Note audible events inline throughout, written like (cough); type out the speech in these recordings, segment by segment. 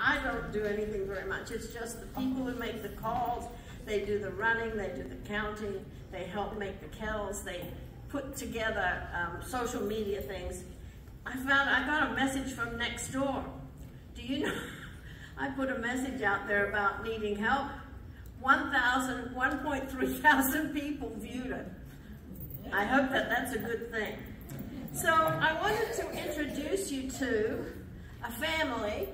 I don't do anything very much. It's just the people who make the calls. They do the running, they do the counting, they help make the kettles, they put together um, social media things. I found I got a message from next door. Do you know? (laughs) I put a message out there about needing help. 1,000, 1.3 thousand people viewed it. I hope that that's a good thing. So I wanted to introduce you to a family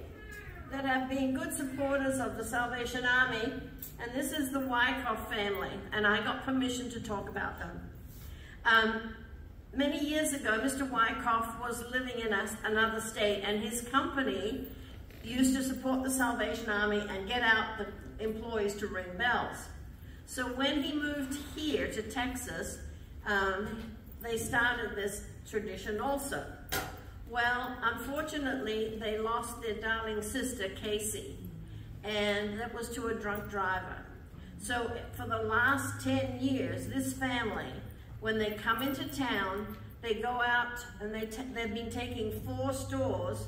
that have been good supporters of the Salvation Army, and this is the Waychoff family, and I got permission to talk about them. Um, many years ago, Mr. Waychoff was living in a, another state, and his company used to support the Salvation Army and get out the employees to ring bells. So when he moved here to Texas, um, they started this tradition also. Well, unfortunately, they lost their darling sister, Kasey, and that was to a drunk driver. So for the last 10 years, this family, when they come into town, they go out and they they've been taking four stores,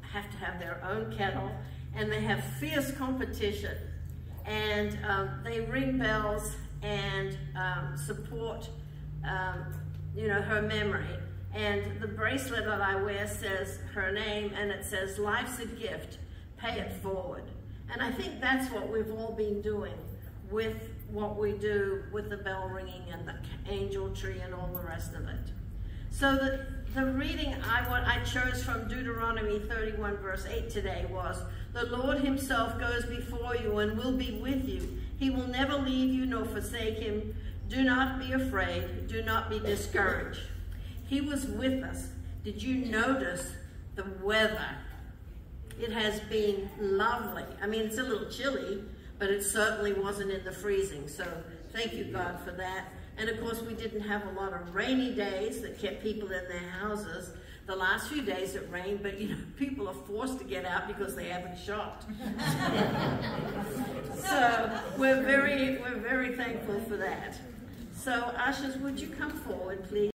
have to have their own kettle, and they have fierce competition. And um, they ring bells and um, support, um, you know, her memory. And the bracelet that I wear says her name and it says, life's a gift, pay it forward. And I think that's what we've all been doing with what we do with the bell ringing and the angel tree and all the rest of it. So the, the reading I, what I chose from Deuteronomy 31 verse 8 today was, The Lord himself goes before you and will be with you. He will never leave you nor forsake him. Do not be afraid. Do not be discouraged. He was with us. Did you notice the weather? It has been lovely. I mean, it's a little chilly, but it certainly wasn't in the freezing. So thank you, God, for that. And of course, we didn't have a lot of rainy days that kept people in their houses. The last few days it rained, but you know, (laughs) people are forced to get out because they haven't shopped. (laughs) so we're very, we're very thankful for that. So ushers, would you come forward, please?